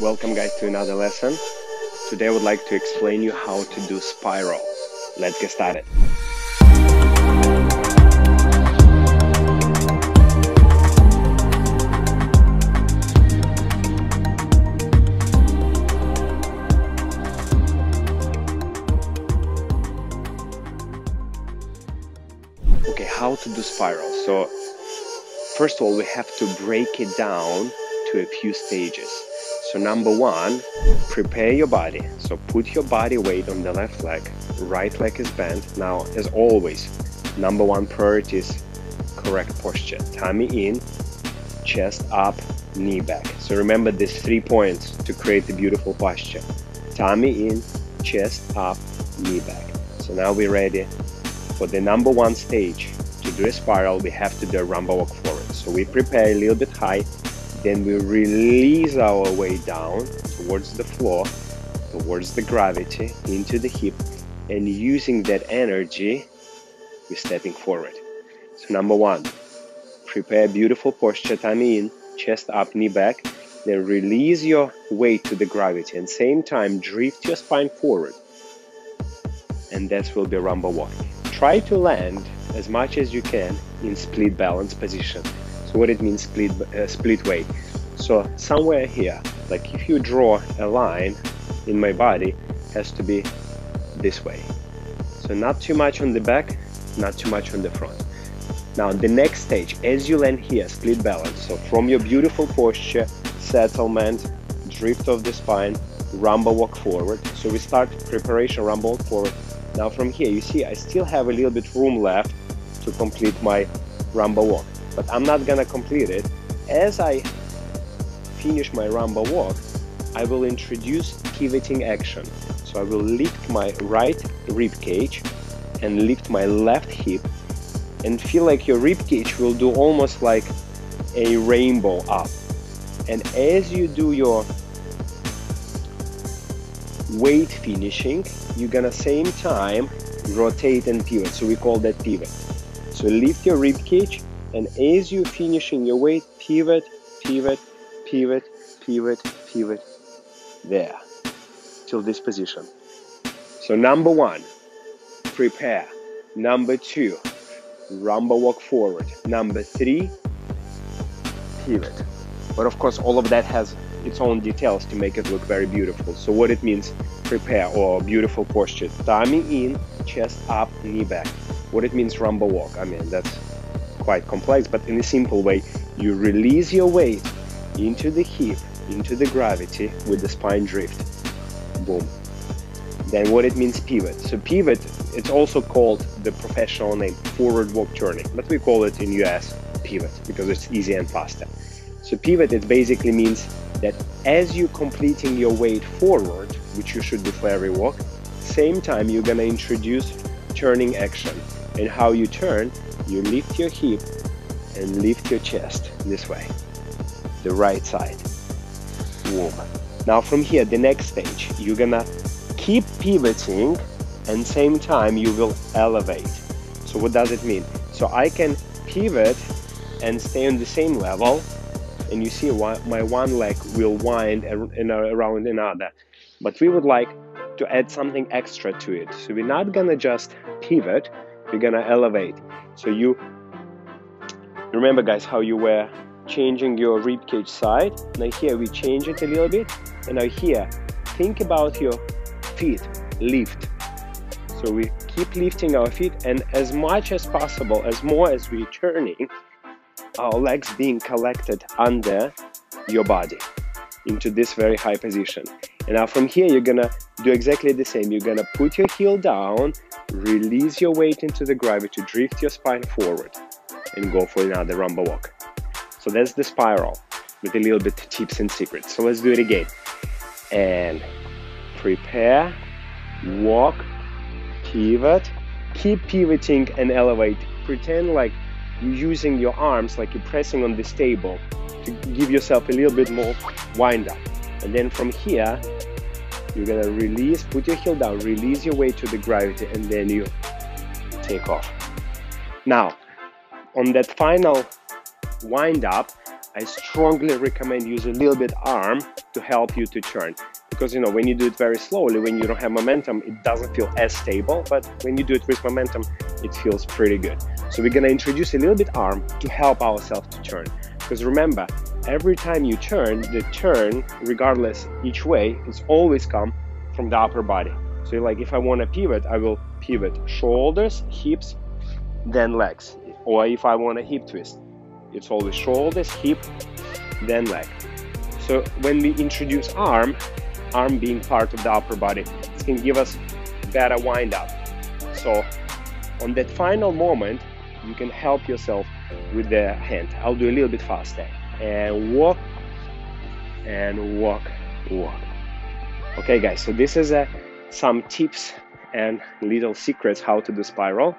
Welcome guys to another lesson. Today I would like to explain you how to do spiral. Let's get started. Okay, how to do spiral. So first of all, we have to break it down to a few stages. So number one, prepare your body. So put your body weight on the left leg, right leg is bent. Now, as always, number one priority is correct posture. Tummy in, chest up, knee back. So remember these three points to create a beautiful posture. Tummy in, chest up, knee back. So now we're ready for the number one stage. To do a spiral, we have to do a rumba walk forward. So we prepare a little bit high, then we release our way down towards the floor, towards the gravity, into the hip, and using that energy, we're stepping forward. So number one, prepare beautiful posture, tummy in, chest up, knee back, then release your weight to the gravity and same time drift your spine forward. And that will be a rumba walk. Try to land as much as you can in split balance position. So what it means split uh, split weight. So somewhere here, like if you draw a line in my body, has to be this way. So not too much on the back, not too much on the front. Now the next stage, as you land here, split balance. So from your beautiful posture, settlement, drift of the spine, rumba walk forward. So we start preparation rumba walk forward. Now from here, you see I still have a little bit room left to complete my rumba walk but I'm not gonna complete it. As I finish my rumba walk, I will introduce pivoting action. So I will lift my right rib cage and lift my left hip and feel like your rib cage will do almost like a rainbow up. And as you do your weight finishing, you're gonna same time rotate and pivot. So we call that pivot. So lift your rib cage and as you're finishing your weight, pivot, pivot, pivot, pivot, pivot, there, till this position. So number one, prepare. Number two, rumba walk forward. Number three, pivot. But of course, all of that has its own details to make it look very beautiful. So what it means, prepare or beautiful posture. Tummy in, chest up, knee back. What it means rumba walk. I mean, that's quite complex, but in a simple way, you release your weight into the hip, into the gravity with the spine drift. Boom. Then what it means pivot. So pivot, it's also called the professional name forward walk turning, but we call it in US pivot because it's easy and faster. So pivot, it basically means that as you completing your weight forward, which you should do for every walk, same time you're gonna introduce turning action. And how you turn you lift your hip and lift your chest this way, the right side. Boom. Now from here, the next stage, you're gonna keep pivoting and same time you will elevate. So what does it mean? So I can pivot and stay on the same level and you see my one leg will wind around another. But we would like to add something extra to it. So we're not gonna just pivot, we're gonna elevate. So you remember guys how you were changing your rib cage side. Now here we change it a little bit. And now here, think about your feet, lift. So we keep lifting our feet and as much as possible, as more as we're turning, our legs being collected under your body into this very high position. And now from here, you're gonna do exactly the same. You're gonna put your heel down, release your weight into the gravity, to drift your spine forward, and go for another rumba walk. So that's the spiral with a little bit tips and secrets. So let's do it again. And prepare, walk, pivot, keep pivoting and elevate. Pretend like you're using your arms like you're pressing on this table to give yourself a little bit more wind up. And then from here, you're gonna release, put your heel down, release your weight to the gravity, and then you take off. Now, on that final wind up, I strongly recommend use a little bit arm to help you to turn because you know when you do it very slowly when you don't have momentum it doesn't feel as stable but when you do it with momentum it feels pretty good. So we're to introduce a little bit arm to help ourselves to turn because remember every time you turn the turn regardless each way it's always come from the upper body so like if i want to pivot i will pivot shoulders hips then legs or if i want a hip twist it's always shoulders hip then leg so when we introduce arm arm being part of the upper body. It can give us better wind up. So on that final moment, you can help yourself with the hand. I'll do a little bit faster. And walk and walk, walk. Okay, guys, so this is uh, some tips and little secrets how to do spiral.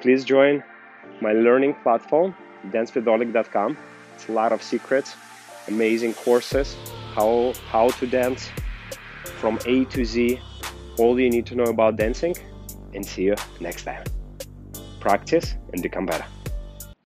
Please join my learning platform, dancewitholeg.com. It's a lot of secrets, amazing courses, how how to dance, from A to Z all you need to know about dancing and see you next time. Practice and become better.